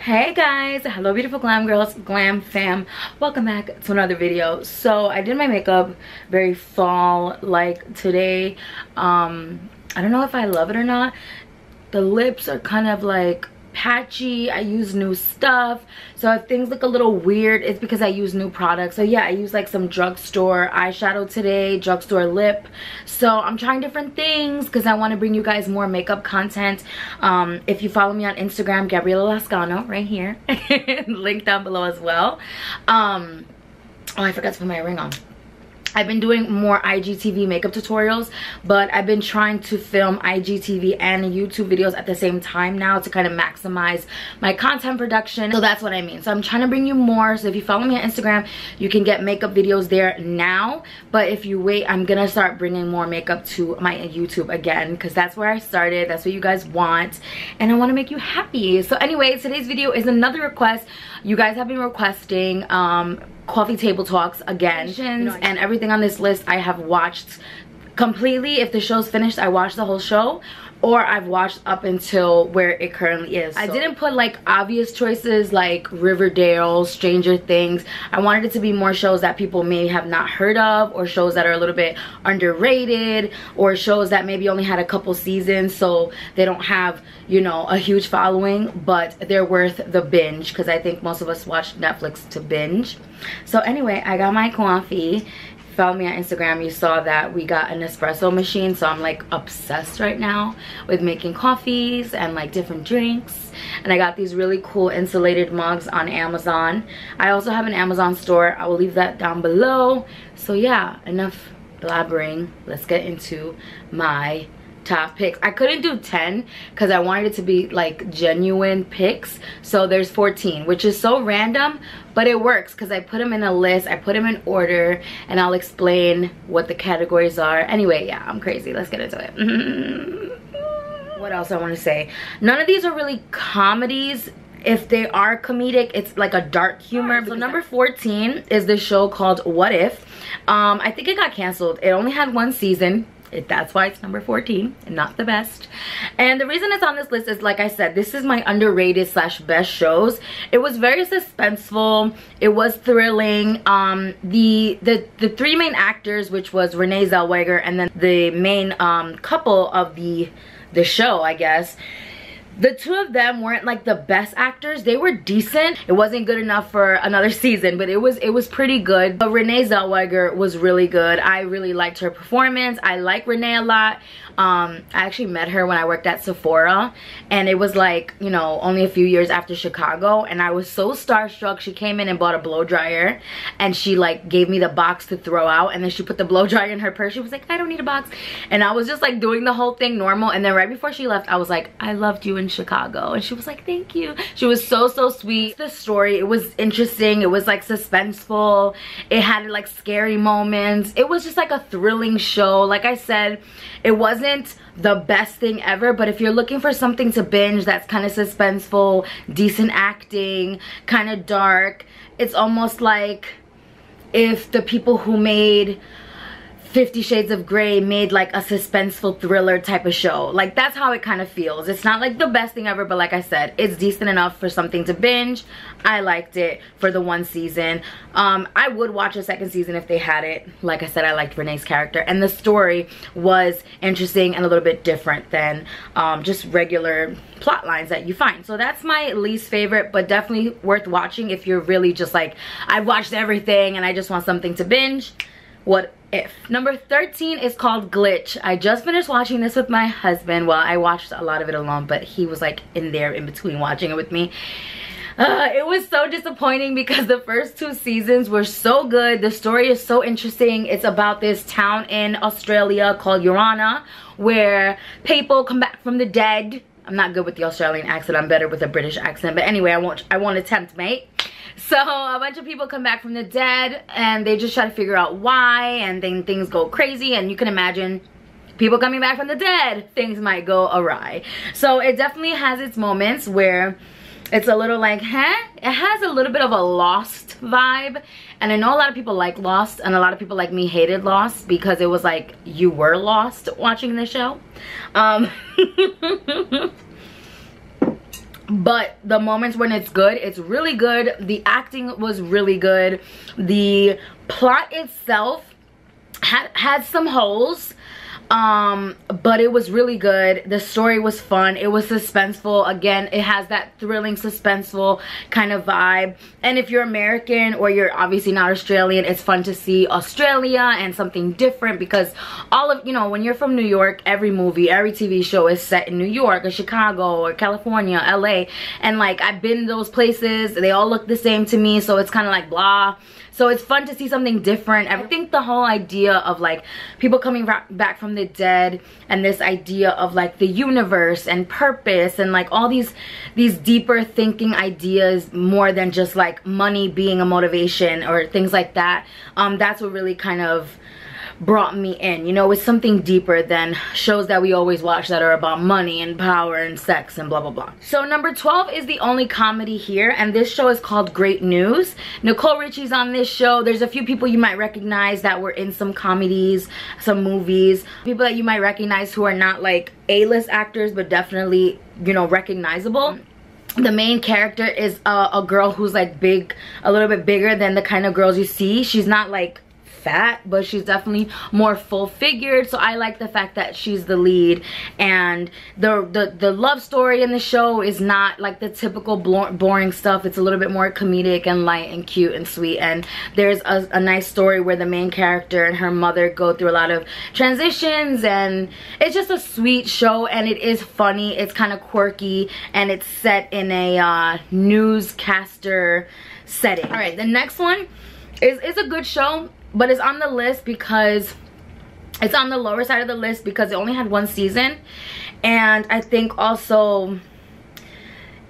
hey guys hello beautiful glam girls glam fam. Welcome back to another video. So i did my makeup very fall like today. Um i don't know if i love it or not. The lips are kind of like patchy i use new stuff. So if things look a little weird it's because i use new products. So yeah i use like some drugstore eyeshadow today drugstore lip. So i'm trying different things because i want to bring you guys more makeup content. Um, if you follow me on instagram gabriella lascano right here link down below as well. Um, oh i forgot to put my ring on I've been doing more IGTV makeup tutorials, but I've been trying to film IGTV and YouTube videos at the same time now to kind of maximize my content production. So that's what I mean. So I'm trying to bring you more. So if you follow me on Instagram, you can get makeup videos there now. But if you wait, I'm gonna start bringing more makeup to my YouTube again because that's where I started. That's what you guys want. And I wanna make you happy. So anyway, today's video is another request. You guys have been requesting um, coffee table talks again. And everything on this list i have watched completely. If the show's finished i watch the whole show or I've watched up until where it currently is. So. I didn't put like obvious choices like Riverdale, Stranger Things. I wanted it to be more shows that people may have not heard of or shows that are a little bit underrated or shows that maybe only had a couple seasons so they don't have, you know, a huge following but they're worth the binge because I think most of us watch Netflix to binge. So anyway, I got my coffee followed me on Instagram, you saw that we got an espresso machine. So I'm like obsessed right now with making coffees and like different drinks. And I got these really cool insulated mugs on Amazon. I also have an Amazon store. I will leave that down below. So yeah, enough blabbering. Let's get into my top picks. I couldn't do 10 because i wanted it to be like genuine picks. So there's 14 which is so random but it works because i put them in a list i put them in order and i'll explain what the categories are. Anyway yeah i'm crazy. Let's get into it. What else i want to say? None of these are really comedies. If they are comedic it's like a dark humor. So number 14 is the show called what if. Um i think it got canceled. It only had one season it, that's why it's number 14 and not the best. And the reason it's on this list is like i said this is my underrated slash best shows. It was very suspenseful. It was thrilling. Um the the the three main actors which was renee zellweger and then the main um couple of the the show i guess the two of them weren't like the best actors they were decent it wasn't good enough for another season but it was it was pretty good but renee zellweger was really good i really liked her performance i like renee a lot um, I actually met her when I worked at Sephora and it was like, you know, only a few years after Chicago and I was so starstruck. She came in and bought a blow dryer and she like gave me the box to throw out and then she put the blow dryer in her purse. She was like, I don't need a box. And I was just like doing the whole thing normal and then right before she left, I was like, I loved you in Chicago. And she was like, thank you. She was so, so sweet. The story, it was interesting. It was like suspenseful. It had like scary moments. It was just like a thrilling show. Like I said, it wasn't the best thing ever, but if you're looking for something to binge that's kind of suspenseful, decent acting, kind of dark, it's almost like if the people who made Fifty Shades of Grey made like a suspenseful thriller type of show. Like that's how it kind of feels. It's not like the best thing ever, but like I said, it's decent enough for something to binge. I liked it for the one season. Um, I would watch a second season if they had it. Like I said, I liked Renee's character. And the story was interesting and a little bit different than um, just regular plot lines that you find. So that's my least favorite, but definitely worth watching if you're really just like, I've watched everything and I just want something to binge. What if. Number 13 is called Glitch. I just finished watching this with my husband. Well, I watched a lot of it alone, but he was like in there in between watching it with me. Uh, it was so disappointing because the first two seasons were so good. The story is so interesting. It's about this town in Australia called Yoorana where people come back from the dead. I'm not good with the Australian accent. I'm better with a British accent. But anyway, I won't, I won't attempt, mate. So a bunch of people come back from the dead and they just try to figure out why and then things go crazy and you can imagine people coming back from the dead, things might go awry. So it definitely has its moments where it's a little like, huh? It has a little bit of a Lost vibe. And I know a lot of people like Lost and a lot of people like me hated Lost because it was like you were lost watching the show. Um, but the moments when it's good it's really good. The acting was really good. The plot itself had had some holes um but it was really good. The story was fun. It was suspenseful. Again it has that thrilling suspenseful kind of vibe. And if you're american or you're obviously not australian it's fun to see australia and something different because all of you know when you're from new york every movie every tv show is set in new york or chicago or california la and like i've been those places. They all look the same to me. So it's kind of like blah so it's fun to see something different. I think the whole idea of like people coming back from the dead and this idea of like the universe and purpose and like all these these deeper thinking ideas more than just like money being a motivation or things like that. Um, that's what really kind of brought me in. You know it's something deeper than shows that we always watch that are about money and power and sex and blah blah blah. So number 12 is the only comedy here and this show is called great news. Nicole richie's on this show. There's a few people you might recognize that were in some comedies some movies. People that you might recognize who are not like a-list actors but definitely you know recognizable. The main character is a, a girl who's like big a little bit bigger than the kind of girls you see. She's not like fat but she's definitely more full figured so I like the fact that she's the lead. And the the, the love story in the show is not like the typical boring stuff. It's a little bit more comedic and light and cute and sweet. And there's a, a nice story where the main character and her mother go through a lot of transitions. And it's just a sweet show and it is funny. It's kind of quirky and it's set in a uh, newscaster setting. All right the next one is, is a good show but it's on the list because it's on the lower side of the list because it only had one season. And I think also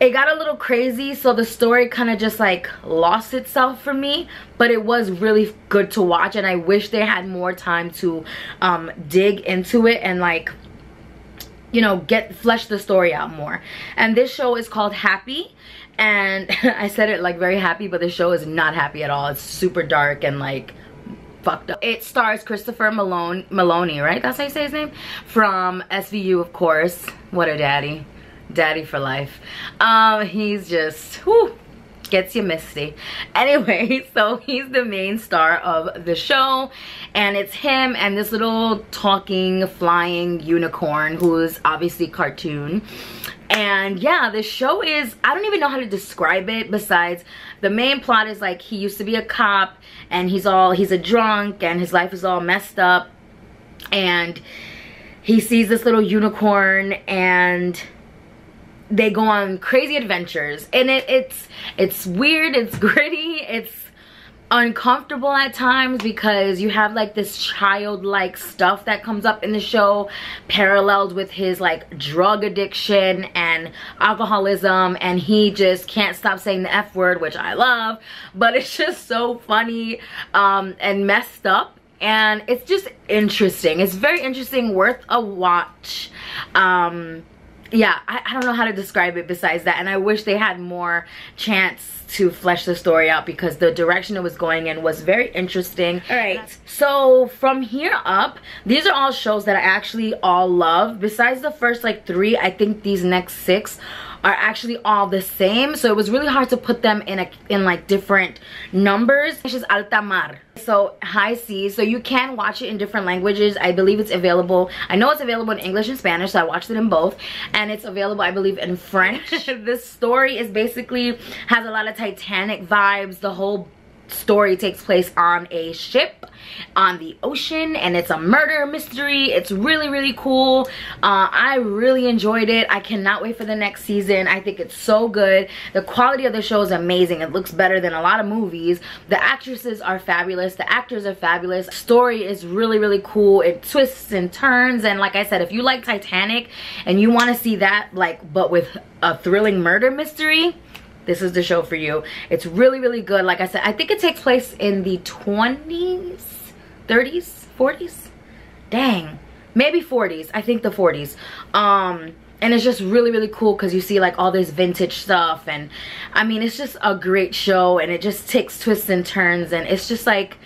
it got a little crazy so the story kind of just like lost itself for me but it was really good to watch and I wish they had more time to um, dig into it and like you know get flesh the story out more. And this show is called happy and I said it like very happy but the show is not happy at all. It's super dark and like fucked up. It stars Christopher Malone, Meloni, right? That's how you say his name? From SVU, of course. What a daddy. Daddy for life. Um, he's just, whew, gets you misty. Anyway, so he's the main star of the show and it's him and this little talking, flying unicorn who's obviously cartoon. And yeah, the show is, I don't even know how to describe it besides the main plot is like he used to be a cop and he's all, he's a drunk and his life is all messed up. And he sees this little unicorn and they go on crazy adventures and it, it's it's weird it's gritty it's uncomfortable at times because you have like this childlike stuff that comes up in the show paralleled with his like drug addiction and alcoholism and he just can't stop saying the f word which i love but it's just so funny um, and messed up and it's just interesting. It's very interesting worth a watch. Um, yeah I, I don't know how to describe it besides that and i wish they had more chance to flesh the story out because the direction it was going in was very interesting. All right so from here up these are all shows that i actually all love. Besides the first like three i think these next six are actually all the same. So it was really hard to put them in a in like different numbers. It's just alta mar. So high seas so you can watch it in different languages. I believe it's available. I know it's available in english and spanish so i watched it in both. And it's available i believe in french. This story is basically has a lot of titanic vibes. The whole story takes place on a ship on the ocean and it's a murder mystery. It's really really cool. Uh, i really enjoyed it. I cannot wait for the next season. I think it's so good. The quality of the show is amazing. It looks better than a lot of movies. The actresses are fabulous. The actors are fabulous. Story is really really cool. It twists and turns and like i said if you like titanic and you want to see that like but with a thrilling murder mystery this is the show for you. It's really, really good. Like I said, I think it takes place in the 20s, 30s, 40s. Dang. Maybe 40s. I think the 40s. Um, and it's just really really cool because you see like all this vintage stuff and i mean it's just a great show and it just takes twists and turns and it's just like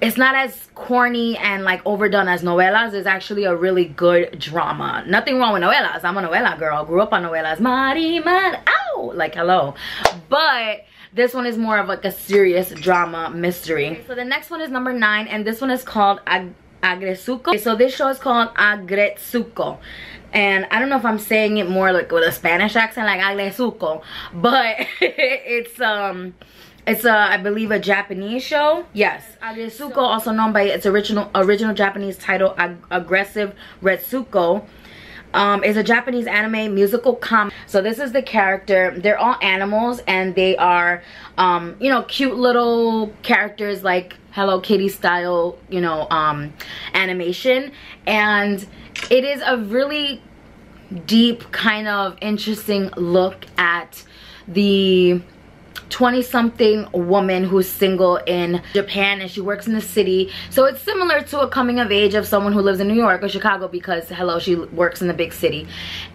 it's not as corny and like overdone as novelas it's actually a really good drama nothing wrong with novelas i'm a novela girl grew up on novelas Mari, Mar, like hello. But this one is more of like a serious drama mystery. Okay, so the next one is number nine and this one is called Ag aggretsuko okay, so this show is called aggretsuko and I don't know if I'm saying it more like with a Spanish accent like aggretsuko but it's um it's a, I believe, a Japanese show. Yes, Aggretsuko, also known by its original original Japanese title, Ag Aggressive Retsuko. Um, is a Japanese anime musical comedy. So this is the character. They're all animals and they are, um, you know, cute little characters like Hello Kitty style, you know, um, animation. And it is a really deep kind of interesting look at the 20 something woman who's single in Japan and she works in the city. So it's similar to a coming of age of someone who lives in New York or Chicago because hello she works in the big city.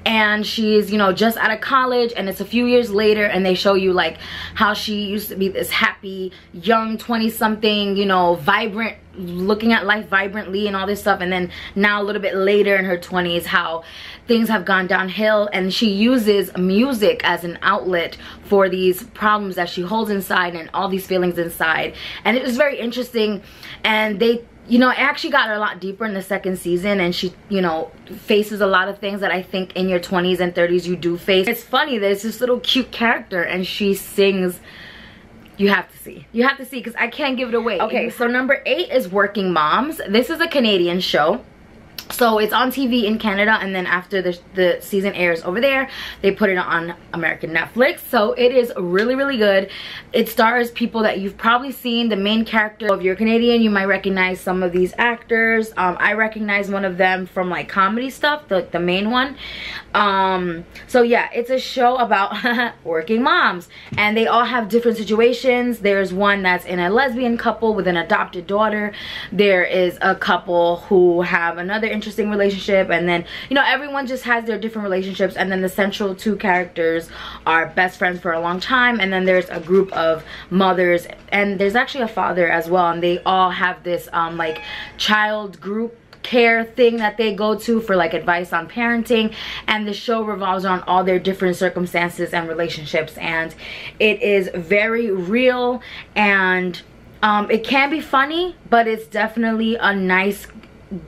And she's you know just out of college and it's a few years later and they show you like how she used to be this happy young 20 something you know vibrant looking at life vibrantly and all this stuff. And then now a little bit later in her 20s how things have gone downhill and she uses music as an outlet for these problems that she holds inside and all these feelings inside. And it was very interesting and they you know, it actually got a lot deeper in the second season and she, you know, faces a lot of things that I think in your 20s and 30s you do face. It's funny, there's this little cute character and she sings you have to see. You have to see because i can't give it away. Okay so number eight is working moms. This is a canadian show so it's on TV in Canada and then after the, the season airs over there they put it on American Netflix. So it is really really good. It stars people that you've probably seen. The main character if you're Canadian you might recognize some of these actors. Um, I recognize one of them from like comedy stuff the, the main one. Um, so yeah it's a show about working moms. And they all have different situations. There's one that's in a lesbian couple with an adopted daughter. There is a couple who have another interesting relationship and then you know everyone just has their different relationships and then the central two characters are best friends for a long time and then there's a group of mothers and there's actually a father as well and they all have this um like child group care thing that they go to for like advice on parenting and the show revolves on all their different circumstances and relationships and it is very real and um, it can be funny but it's definitely a nice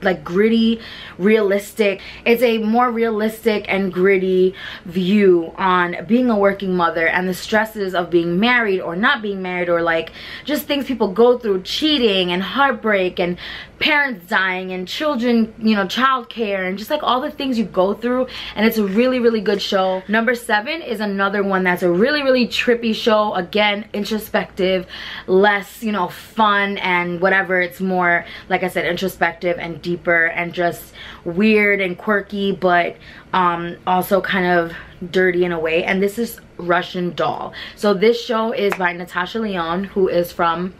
like gritty realistic. It's a more realistic and gritty view on being a working mother and the stresses of being married or not being married or like just things people go through cheating and heartbreak and parents dying and children you know childcare and just like all the things you go through. And it's a really really good show. Number seven is another one that's a really really trippy show. Again introspective less you know fun and whatever. It's more like i said introspective and deeper and just weird and quirky but um also kind of dirty in a way. And this is russian doll. So this show is by natasha lyonne who is from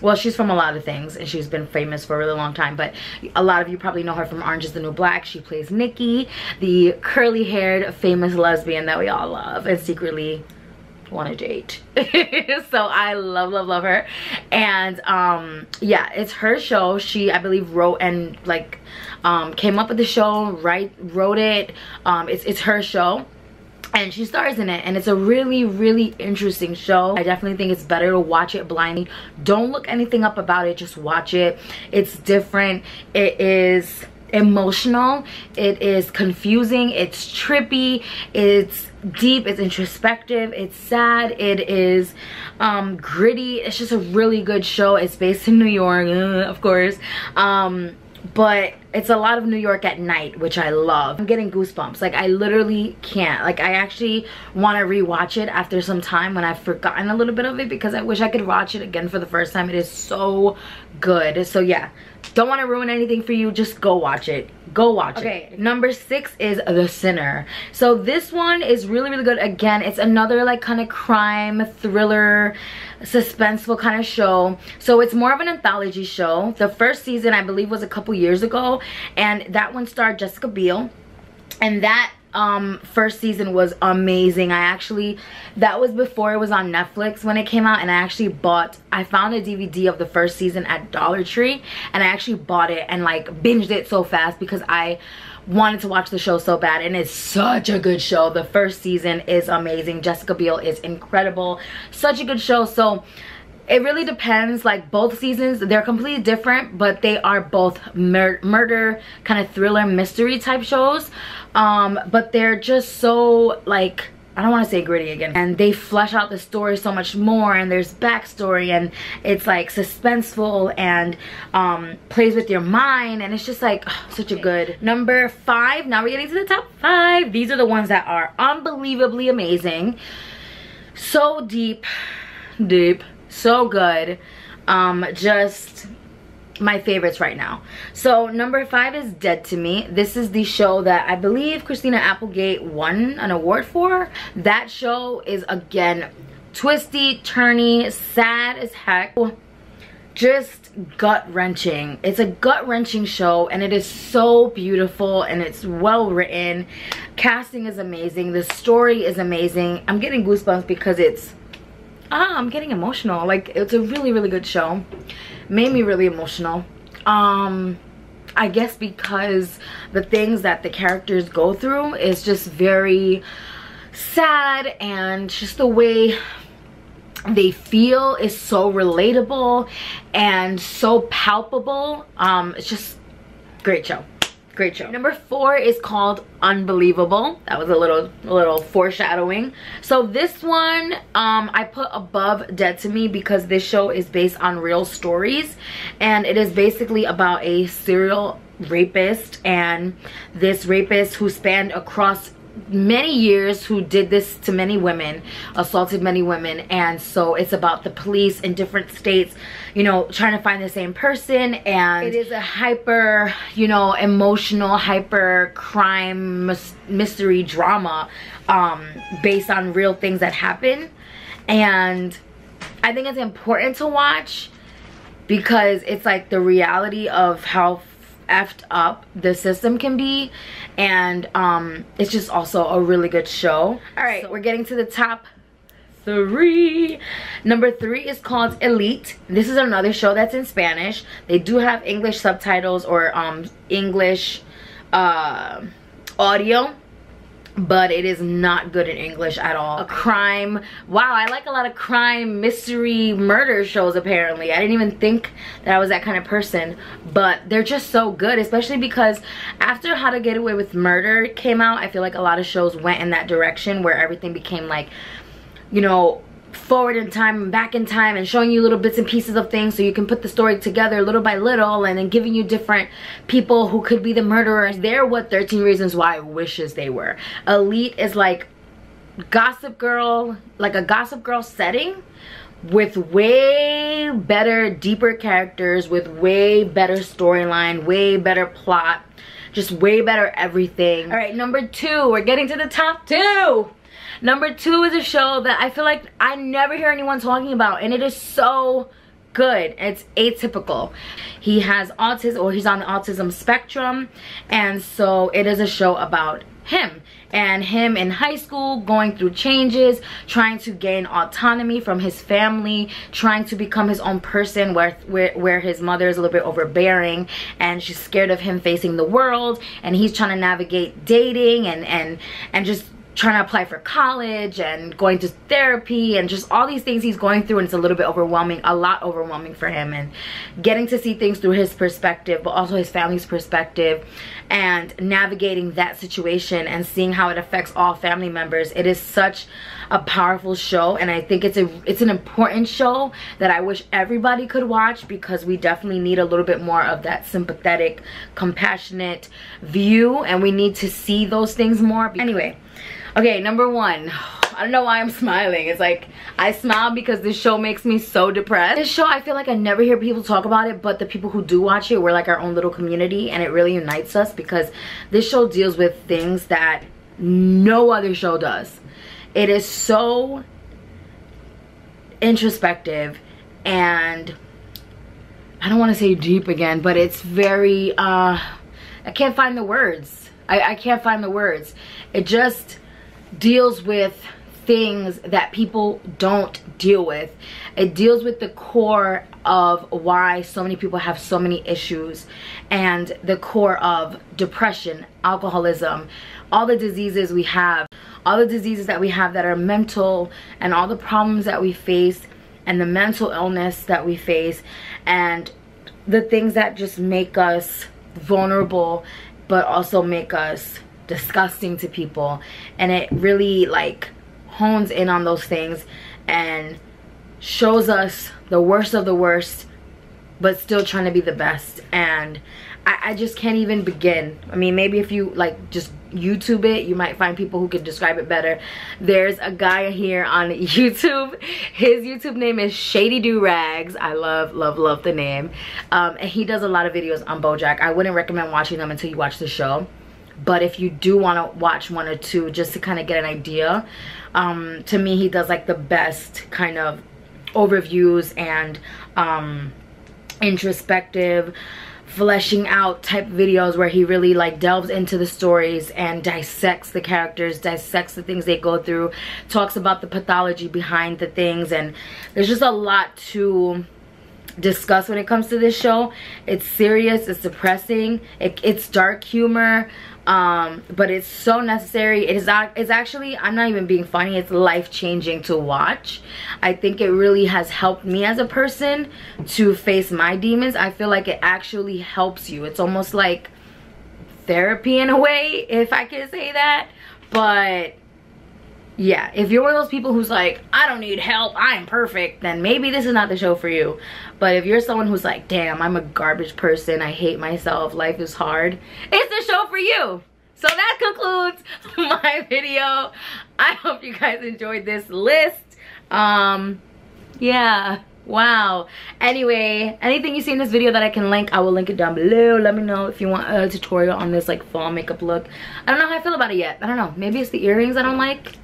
well she's from a lot of things and she's been famous for a really long time but a lot of you probably know her from orange is the new black. She plays nicky the curly haired famous lesbian that we all love and secretly want to date. So i love love love her. And um yeah it's her show. She i believe wrote and like um came up with the show right wrote it. Um it's it's her show. And she stars in it. And it's a really really interesting show. I definitely think it's better to watch it blindly. Don't look anything up about it. Just watch it. It's different. It is emotional it is confusing it's trippy it's deep it's introspective it's sad it is um gritty it's just a really good show it's based in new york of course um but it's a lot of New York at night, which I love. I'm getting goosebumps. Like, I literally can't. Like, I actually want to rewatch it after some time when I've forgotten a little bit of it because I wish I could watch it again for the first time. It is so good. So, yeah. Don't want to ruin anything for you. Just go watch it. Go watch okay. it. Okay, number six is The Sinner. So, this one is really, really good. Again, it's another, like, kind of crime, thriller, suspenseful kind of show. So, it's more of an anthology show. The first season, I believe, was a couple years ago and that one starred Jessica Biel and that um first season was amazing. I actually that was before it was on netflix when it came out and i actually bought i found a dvd of the first season at dollar tree and i actually bought it and like binged it so fast because i wanted to watch the show so bad and it's such a good show. The first season is amazing. Jessica biel is incredible. Such a good show. So it really depends like both seasons they're completely different but they are both mur murder kind of thriller mystery type shows um but they're just so like I don't want to say gritty again. And they flesh out the story so much more and there's backstory and it's like suspenseful and um, plays with your mind and it's just like such a good. Number five, now we're getting to the top five. These are the ones that are unbelievably amazing. So deep, deep, so good. Um, just my favorites right now. So number five is Dead to Me. This is the show that I believe Christina Applegate won an award for. That show is again twisty, turny, sad as heck. Just gut-wrenching. It's a gut-wrenching show and it is so beautiful and it's well written. Casting is amazing. The story is amazing. I'm getting goosebumps because it's ah, I'm getting emotional. Like it's a really, really good show. Made me really emotional. Um i guess because the things that the characters go through is just very sad and just the way they feel is so relatable and so palpable. Um it's just great show great show. Number four is called unbelievable. That was a little a little foreshadowing. So this one um i put above dead to me because this show is based on real stories. And it is basically about a serial rapist and this rapist who spanned across many years who did this to many women assaulted many women and so it's about the police in different states you know trying to find the same person and it is a hyper you know emotional hyper crime mystery drama um based on real things that happen. And i think it's important to watch because it's like the reality of how effed up the system can be and um it's just also a really good show. All right. So we're getting to the top three. Number three is called elite. This is another show that's in spanish. They do have english subtitles or um english uh audio but it is not good in English at all. A crime, wow, I like a lot of crime, mystery, murder shows apparently. I didn't even think that I was that kind of person, but they're just so good, especially because after How to Get Away with Murder came out, I feel like a lot of shows went in that direction where everything became like, you know, forward in time and back in time and showing you little bits and pieces of things so you can put the story together little by little and then giving you different people who could be the murderers. They're what 13 Reasons Why wishes they were. Elite is like Gossip Girl, like a Gossip Girl setting with way better, deeper characters, with way better storyline, way better plot, just way better everything. All right, number two, we're getting to the top two. Number two is a show that I feel like I never hear anyone talking about and it is so good. It's atypical. He has autism or he's on the autism spectrum and so it is a show about him and him in high school going through changes trying to gain autonomy from his family trying to become his own person where where, where his mother is a little bit overbearing and she's scared of him facing the world and he's trying to navigate dating and and and just trying to apply for college and going to therapy and just all these things he's going through and it's a little bit overwhelming a lot overwhelming for him and getting to see things through his perspective but also his family's perspective and navigating that situation and seeing how it affects all family members. It is such a powerful show and I think it's a it's an important show that I wish everybody could watch because we definitely need a little bit more of that sympathetic compassionate view and we need to see those things more. Anyway Okay, number one. I don't know why I'm smiling. It's like, I smile because this show makes me so depressed. This show, I feel like I never hear people talk about it, but the people who do watch it, we're like our own little community and it really unites us because this show deals with things that no other show does. It is so introspective and I don't want to say deep again, but it's very, uh, I can't find the words I, I can't find the words. It just deals with things that people don't deal with. It deals with the core of why so many people have so many issues and the core of depression, alcoholism, all the diseases we have, all the diseases that we have that are mental and all the problems that we face and the mental illness that we face and the things that just make us vulnerable but also make us disgusting to people. And it really like hones in on those things and shows us the worst of the worst but still trying to be the best. And I, I, just can't even begin. I mean maybe if you like just YouTube it you might find people who can describe it better. There's a guy here on YouTube. His YouTube name is Shady Do Rags. I love love love the name. Um, and he does a lot of videos on Bojack. I wouldn't recommend watching them until you watch the show but if you do want to watch one or two just to kind of get an idea um, to me he does like the best kind of overviews and um, introspective fleshing out type videos where he really like delves into the stories and dissects the characters dissects the things they go through talks about the pathology behind the things and there's just a lot to discuss when it comes to this show. It's serious it's depressing it, it's dark humor um but it's so necessary. It is it's actually i'm not even being funny it's life-changing to watch. I think it really has helped me as a person to face my demons. I feel like it actually helps you. It's almost like therapy in a way if i can say that but yeah if you're one of those people who's like i don't need help i'm perfect then maybe this is not the show for you. But if you're someone who's like damn i'm a garbage person i hate myself life is hard it's the show for you. So that concludes my video. I hope you guys enjoyed this list. Um yeah wow. Anyway anything you see in this video that i can link i will link it down below. Let me know if you want a tutorial on this like fall makeup look. I don't know how i feel about it yet. I don't know. Maybe it's the earrings i don't like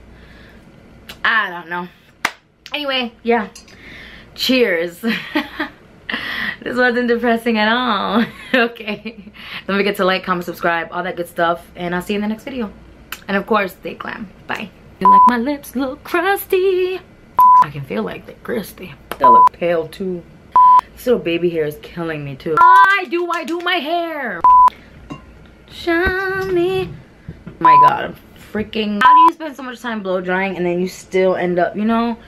I don't know. Anyway, yeah. Cheers. this wasn't depressing at all. okay. Don't forget to like, comment, subscribe, all that good stuff. And I'll see you in the next video. And of course, stay glam. Bye. You like my lips look crusty. I can feel like they're crispy. They look pale too. This little baby hair is killing me too. Why do I do my hair? Show me. my god, freaking how do you spend so much time blow drying and then you still end up you know